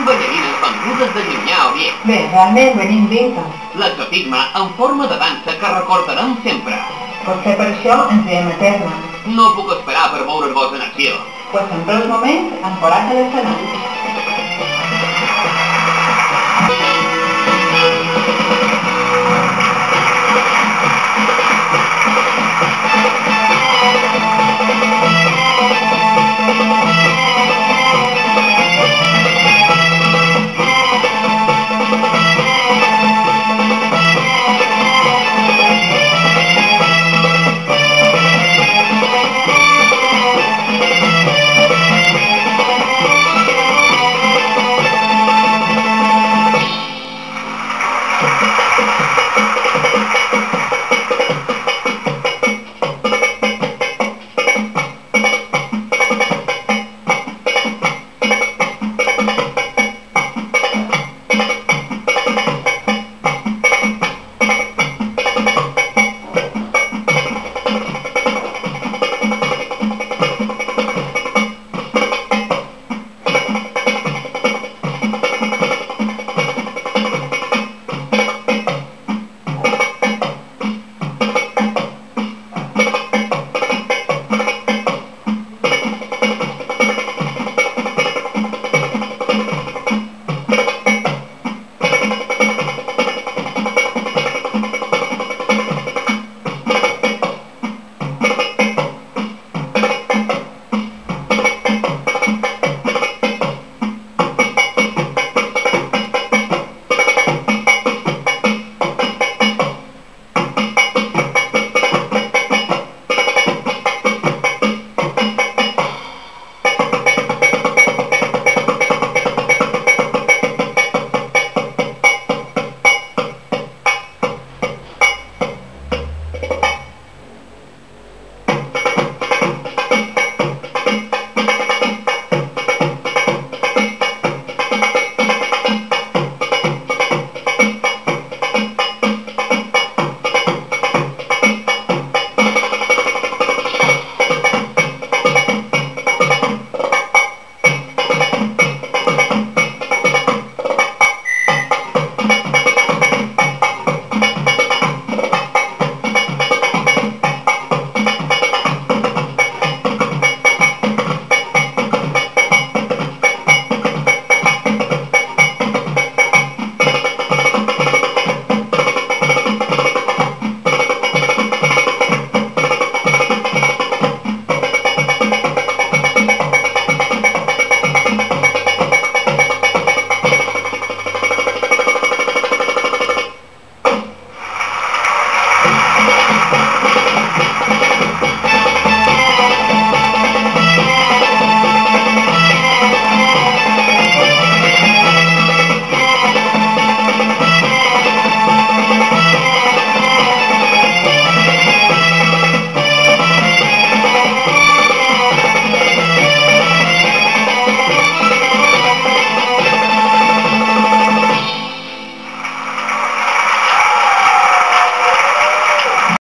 envellirien amb rudes de llunyà orient. Bé, realment venim d'Inca. L'exotisme en forma de dansa que recordaran sempre. Potser per això ens diem eterna. No puc esperar per veure's vos en acció. Pues en breus moments, em a l'escenari.